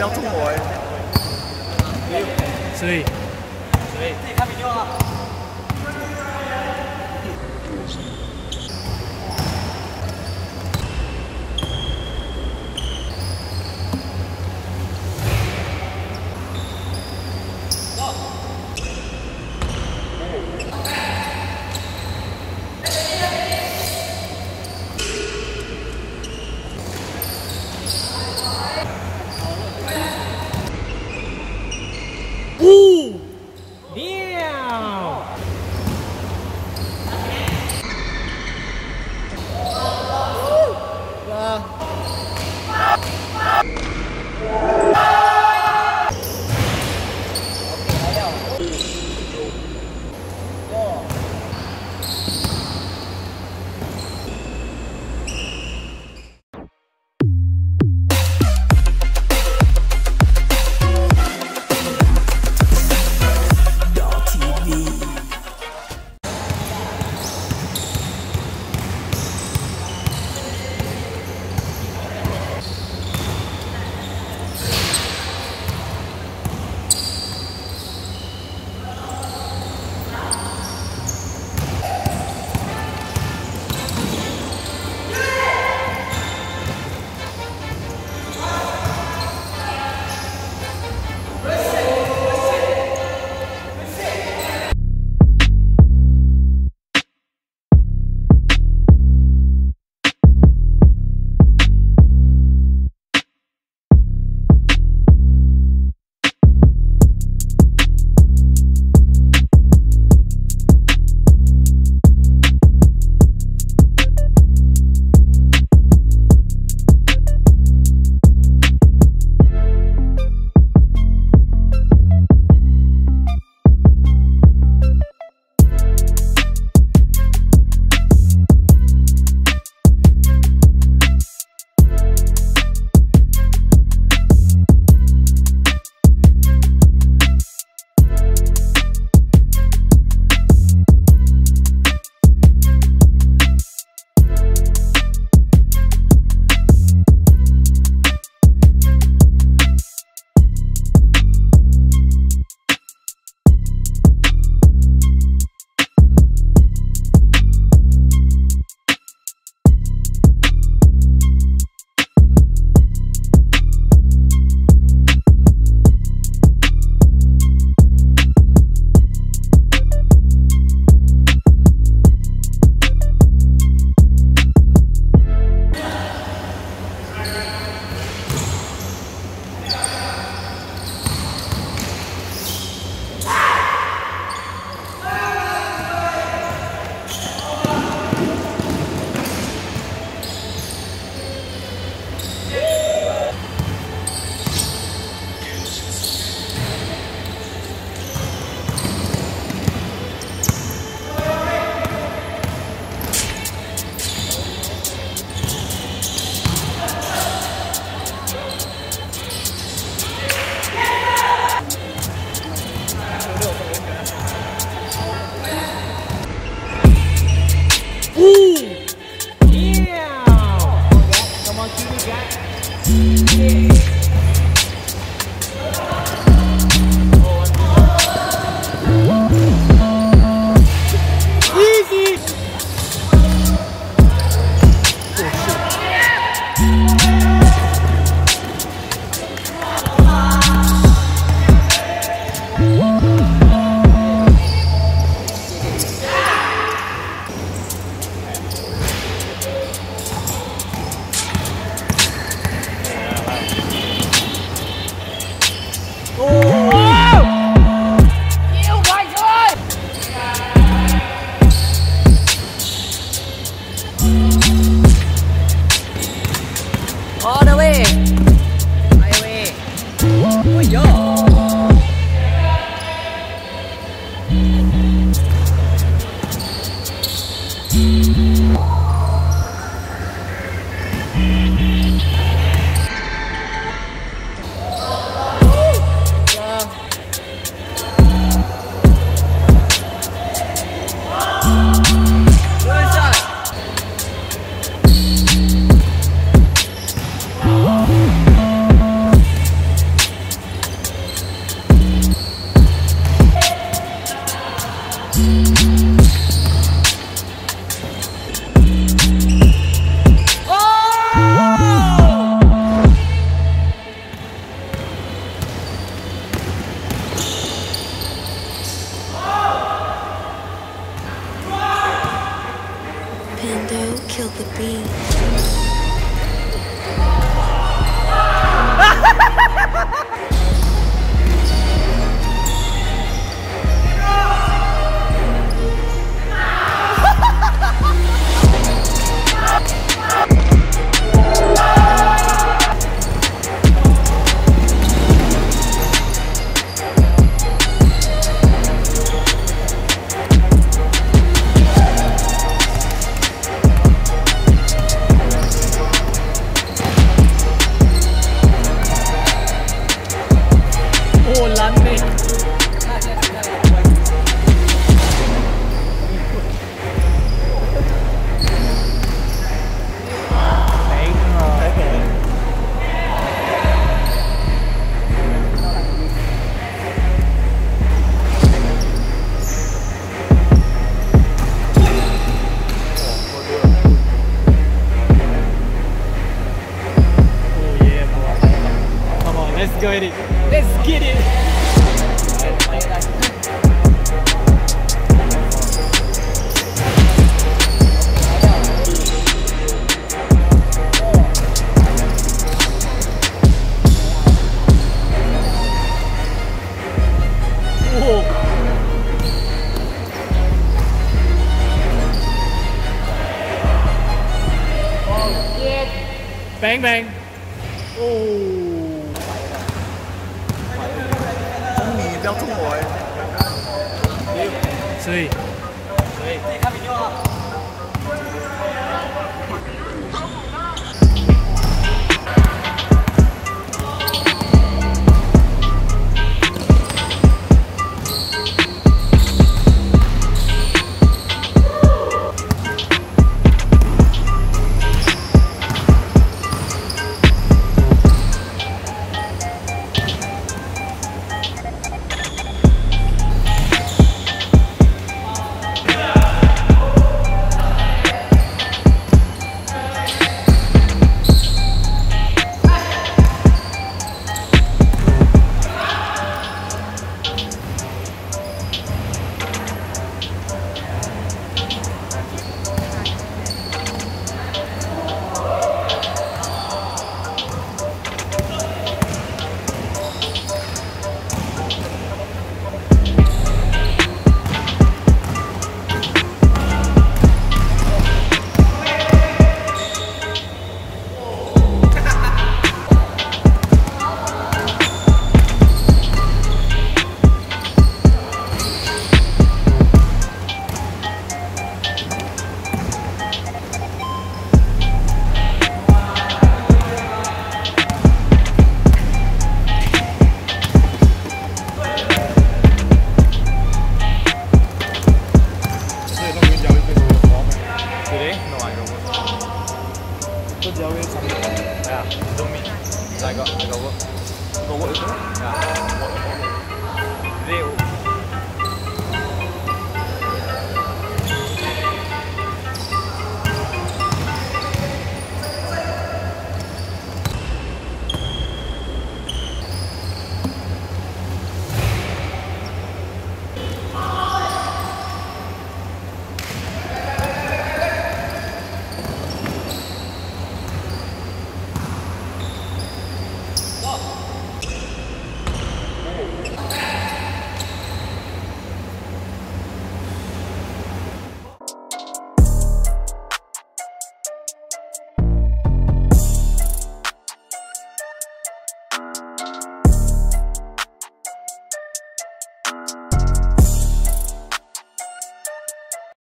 不要动我哎。所以，所以自己看比较好。Good killed the bee. go with it. Let's get it. Bang bang. 你不要冲我哎、欸！所以，所以，自己看明镜啊。面，大個大個個個個，啊，個個。